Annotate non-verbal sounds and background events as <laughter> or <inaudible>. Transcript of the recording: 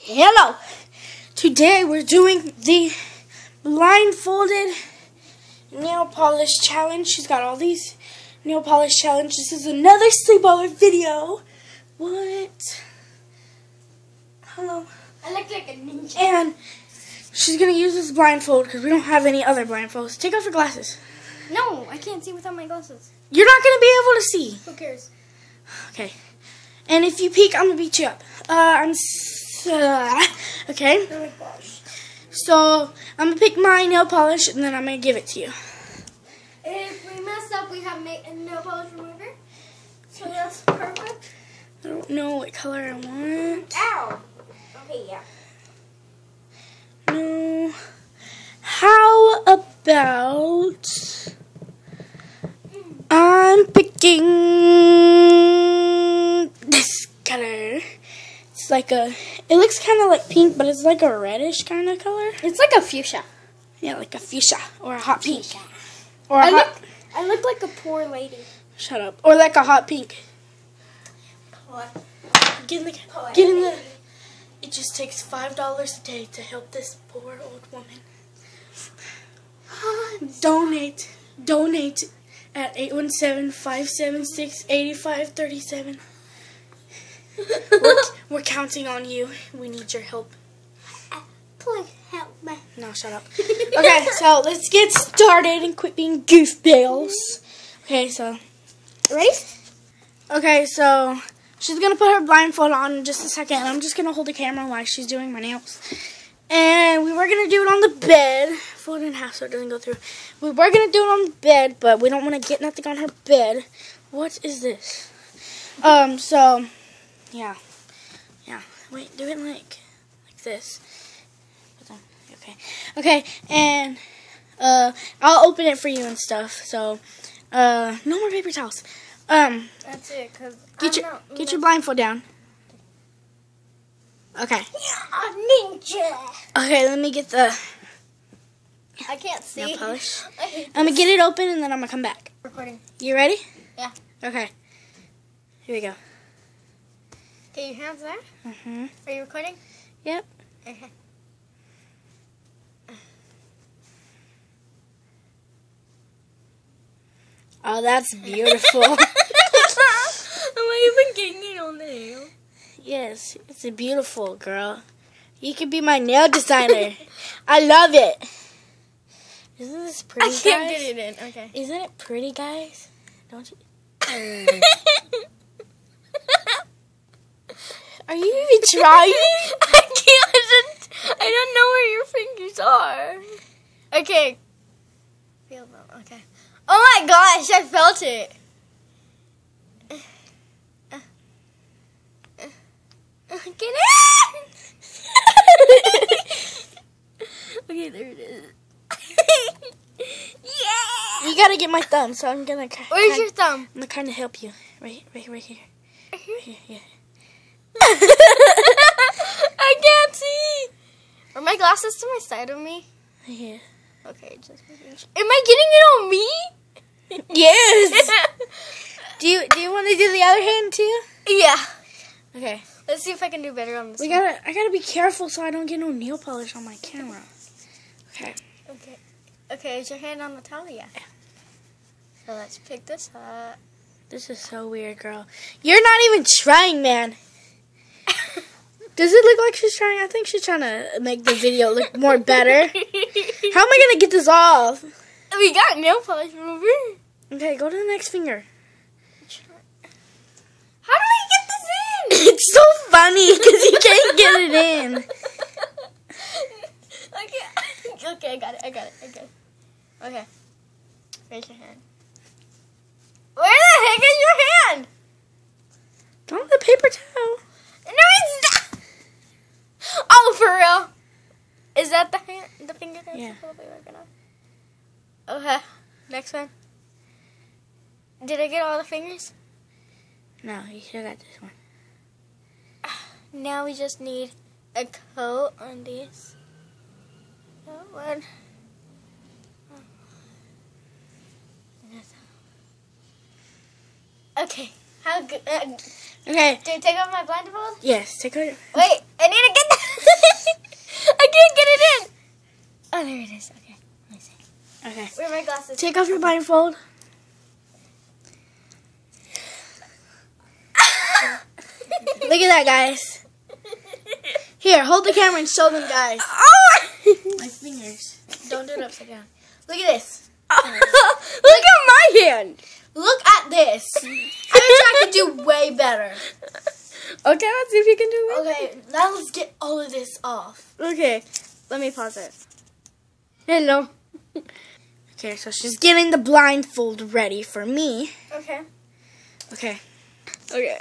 Hello. Today we're doing the blindfolded nail polish challenge. She's got all these nail polish challenge. This is another sleepover video. What? Hello. I look like a ninja. And she's gonna use this blindfold because we don't have any other blindfolds. Take off your glasses. No, I can't see without my glasses. You're not gonna be able to see. Who cares? Okay. And if you peek, I'm gonna beat you up. Uh, I'm. S- uh, <laughs> okay. Oh. So I'm gonna pick my nail polish and then I'm gonna give it to you. If we mess up, we have a nail polish remover. So that's perfect. I don't know what color I want. Ow. Okay, yeah. No. How about I'm picking this color. It's like a. It looks kind of like pink, but it's like a reddish kind of color. It's like a fuchsia. Yeah, like a fuchsia or a hot pink. Or a I hot. look, I look like a poor lady. Shut up. Or like a hot pink. Get in the. Get in the. It just takes five dollars a day to help this poor old woman. Ah, donate. Donate at 817-576-8537. We're, <laughs> we're counting on you. We need your help. Please help me. No, shut up. Okay, so let's get started and quit being goofballs. Okay, so Ready? Okay, so she's gonna put her blindfold on in just a second, I'm just gonna hold the camera while she's doing my nails. And we were gonna do it on the bed, fold it in half so it doesn't go through. We were gonna do it on the bed, but we don't want to get nothing on her bed. What is this? Um, so yeah, yeah. Wait, do it like like this. Okay, okay, and uh, I'll open it for you and stuff. So, uh, no more paper towels. Um, That's it, because Get your get your blindfold down. Okay. A ninja. Okay, let me get the I can't see. nail polish. <laughs> I'm gonna get it open and then I'm gonna come back. recording. You ready? Yeah. Okay. Here we go. Okay, your hands there. Mhm. Are you recording? Yep. Okay. Oh, that's beautiful. <laughs> Am I even getting it on the nail? yes, it's a beautiful girl. You could be my nail designer. I love it. Isn't this pretty, I can't guys? get it in. Okay. Isn't it pretty, guys? Don't you? <laughs> Are you even <laughs> trying? I can't. I don't know where your fingers are. Okay. Feel them. Okay. Oh my gosh! I felt it. Get in! okay, there it is. <laughs> yeah! You gotta get my thumb, so I'm gonna. Where's kind- your thumb? I'm gonna kind of help you. Right, right, right here. Right? Here, yeah. <laughs> I can't see. Are my glasses to my side of me? Yeah. Okay, just making sure. Am I getting it on me? <laughs> Yes. <laughs> do you do you want to do the other hand too? yeah. Okay. Let's see if I can do better on this. We one. gotta. I gotta be careful so I don't get no nail polish on my camera. Okay. Okay. Okay, is your hand on the towel? Yeah. So let's pick this up. This is so weird, girl. You're not even trying, man. Does it look like she's trying? I think she's trying to make the video look more better. <laughs> How am I gonna get this off? we got nail polish remover. Okay, go to the next finger. How do I get this in? <laughs> It's so funny because you can't get it in. <laughs> okay. okay, I got it. I got it. I got it. Okay. Raise your hand. Where the heck is your hand? Don't the paper towel. No, it's not. Oh, for real? Is that the hand, the finger Yeah. supposed to be working on? Okay. Next one. Did I get all the fingers? No, you still got this one. <sighs> Now we just need a coat on these. That one. <sighs> Okay. How good? Uh, Okay. do you take off my blindfold? Yes. Take off. Wait, I need to get that. I can't get it in. There it is. Okay. Let me see. Okay. Where are my glasses? Take off your blindfold. <laughs> Look at that, guys. Here, hold the camera and show them, guys. Oh! <laughs> My fingers. Don't do it upside down. Look at this. <laughs> Look at my hand. Look at this. I bet you I could do way better. Okay, let's see if you can do it. Okay, now let's get all of this off. Okay, let me pause it. Hello. Okay, so she's getting the blindfold ready for me. Okay. Okay. Okay.